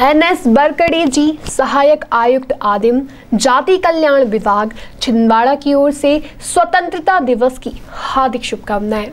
N S Barkade जी, सहायक आयुक्त आदिम, जाति कल्याण विभाग, छिंदवाड़ा की ओर से स्वतंत्रता दिवस की हार्दिक शुभकामनाएँ।